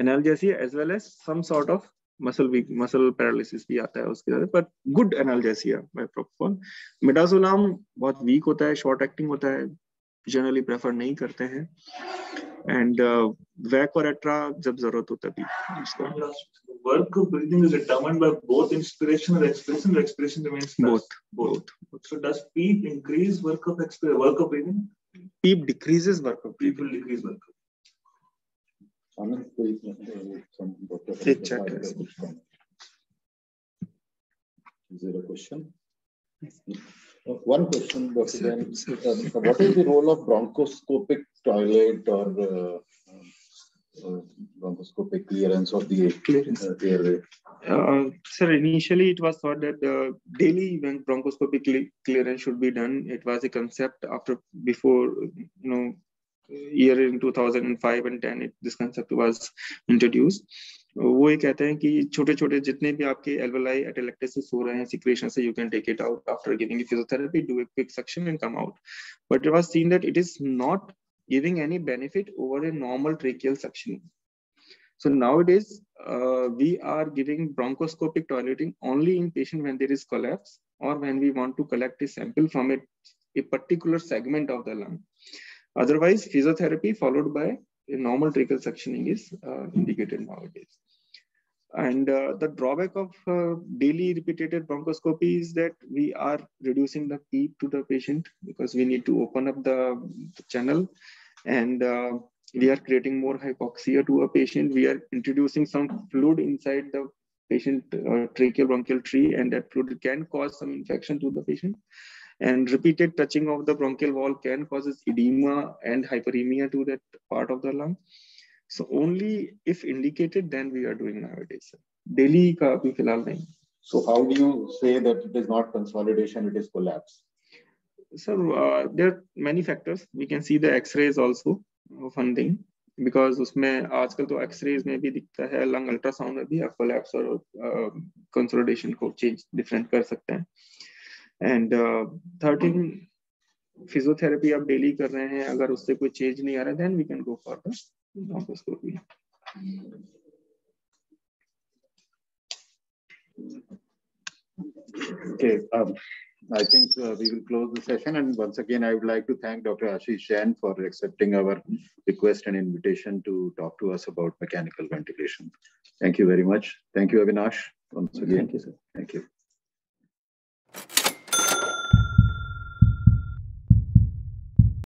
analgesia as well as some sort of muscle weak muscle paralysis भी आता है उसके साथ पर good analgesia by propofol midazolam बहुत weak होता है short acting होता है जनरली प्रेफर नहीं करते हैं एंड वैक और एट्रा जब ज़रूरत है उसका work of breathing is determined by both inspiration or expiration or expiration remains both, both both so does PEEP increase work of expiration work of breathing PEEP decreases work of breathing PEEP will decrease work of is there a question? One question Dr. Ben, uh, what is the role of bronchoscopic toilet or uh, uh, bronchoscopic clearance of the uh, airway? Uh, sir initially it was thought that uh, daily when bronchoscopic clearance should be done it was a concept after before you know year in 2005 and 10 it, this concept was introduced वो ये कहते हैं कि छोटे छोटे जितने भी आपके एल्वलाई एटेलेक्टेसिस हो रहे हैं सिक्रेशन से you can take it out after giving physiotherapy do a quick suction and come out but it was seen that it is not giving any benefit over a normal tracheal suctioning. So nowadays, uh, we are giving bronchoscopic toileting only in patient when there is collapse or when we want to collect a sample from a, a particular segment of the lung. Otherwise, physiotherapy followed by a normal tracheal suctioning is uh, indicated nowadays. And uh, the drawback of uh, daily repeated bronchoscopy is that we are reducing the PEEP to the patient because we need to open up the, the channel and uh, we are creating more hypoxia to a patient. We are introducing some fluid inside the patient uh, tracheal bronchial tree and that fluid can cause some infection to the patient. And repeated touching of the bronchial wall can causes edema and hyperemia to that part of the lung. So only if indicated, then we are doing nowadays. Daily ka abhi filhal nahi. so how do you say that it is not consolidation it is collapse So uh, there are many factors. We can see the X-rays also of one thing because उसमें आजकल तो X-rays में भी दिखता है lung ultrasound में भी आप कोलैप्स और कंसोलिडेशन को चेंज डिफरेंट कर सकते हैं एंड थर्टीन फिजियोथेरेपी आप डेली कर रहे हैं अगर उससे कोई चेंज नहीं आ रहा then we can go for the bronchoscopy Okay, um, I think uh, we will close the session. And once again, I would like to thank Dr. Ashish Jain for accepting our request and invitation to talk to us about mechanical ventilation. Thank you very much. Thank you, Avinash. Once again. Thank you, sir. Thank you.